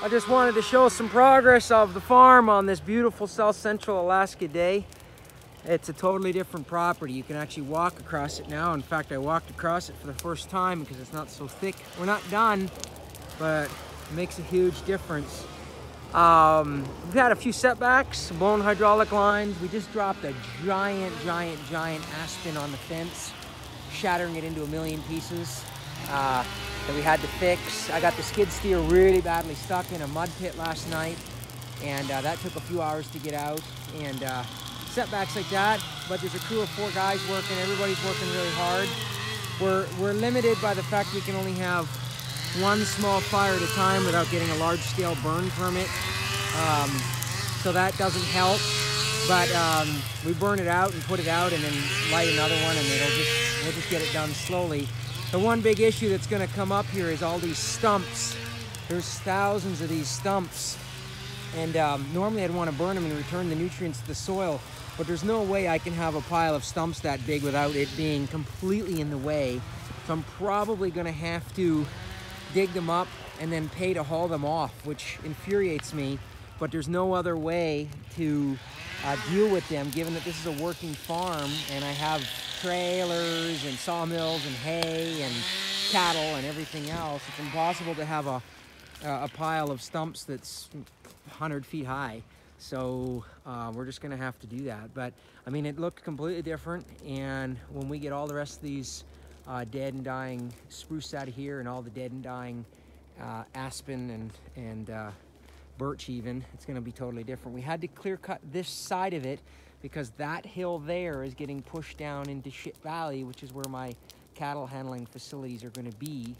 I just wanted to show some progress of the farm on this beautiful South Central Alaska day. It's a totally different property. You can actually walk across it now. In fact, I walked across it for the first time because it's not so thick. We're not done, but it makes a huge difference. Um, we've had a few setbacks, blown hydraulic lines. We just dropped a giant, giant, giant aspen on the fence, shattering it into a million pieces. Uh, that we had to fix. I got the skid steer really badly stuck in a mud pit last night, and uh, that took a few hours to get out. And uh, setbacks like that, but there's a crew of four guys working. Everybody's working really hard. We're, we're limited by the fact we can only have one small fire at a time without getting a large-scale burn permit. Um, so that doesn't help. But um, we burn it out and put it out and then light another one and it'll just, we'll just get it done slowly. The one big issue that's gonna come up here is all these stumps. There's thousands of these stumps. And um, normally I'd wanna burn them and return the nutrients to the soil, but there's no way I can have a pile of stumps that big without it being completely in the way. So I'm probably gonna have to dig them up and then pay to haul them off, which infuriates me, but there's no other way to uh, deal with them given that this is a working farm and I have trailers and sawmills and hay and cattle and everything else. It's impossible to have a, a pile of stumps that's 100 feet high. So uh, we're just gonna have to do that. But I mean, it looked completely different. And when we get all the rest of these uh, dead and dying spruce out of here and all the dead and dying uh, aspen and, and uh, birch even, it's gonna be totally different. We had to clear cut this side of it because that hill there is getting pushed down into Shit Valley, which is where my cattle handling facilities are gonna be.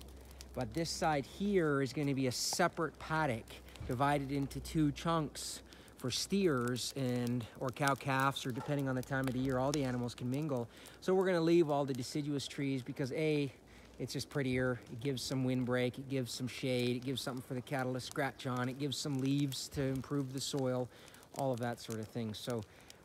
But this side here is gonna be a separate paddock divided into two chunks for steers and or cow calves or depending on the time of the year all the animals can mingle. So we're going to leave all the deciduous trees because a it's just prettier. It gives some windbreak it gives some shade it gives something for the cattle to scratch on it gives some leaves to improve the soil all of that sort of thing. So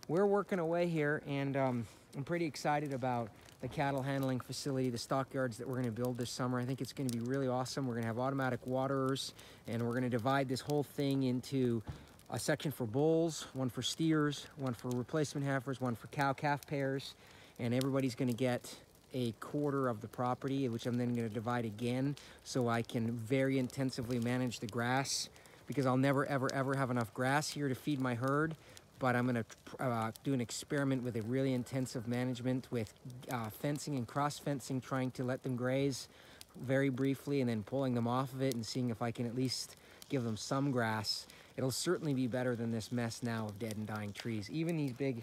we're working away here and um, i'm pretty excited about the cattle handling facility the stockyards that we're going to build this summer. I think it's going to be really awesome. We're going to have automatic waterers and we're going to divide this whole thing into a section for bulls, one for steers, one for replacement heifers, one for cow-calf pairs, and everybody's gonna get a quarter of the property, which I'm then gonna divide again so I can very intensively manage the grass because I'll never, ever, ever have enough grass here to feed my herd, but I'm gonna uh, do an experiment with a really intensive management with uh, fencing and cross fencing, trying to let them graze very briefly and then pulling them off of it and seeing if I can at least give them some grass it'll certainly be better than this mess now of dead and dying trees. Even these big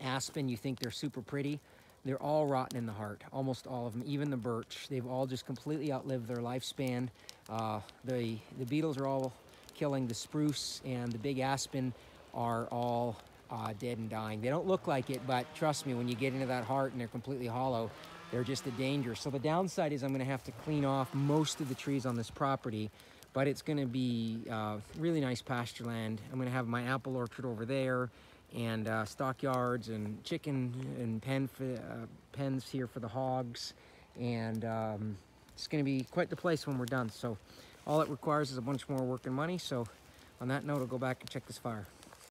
aspen, you think they're super pretty, they're all rotten in the heart, almost all of them, even the birch. They've all just completely outlived their lifespan. Uh, the, the beetles are all killing the spruce and the big aspen are all uh, dead and dying. They don't look like it, but trust me, when you get into that heart and they're completely hollow, they're just a danger. So the downside is I'm gonna have to clean off most of the trees on this property but it's going to be uh, really nice pasture land. I'm going to have my apple orchard over there and uh, stockyards and chicken and pen for, uh, pens here for the hogs. And um, it's going to be quite the place when we're done. So all it requires is a bunch more work and money. So on that note, I'll go back and check this fire.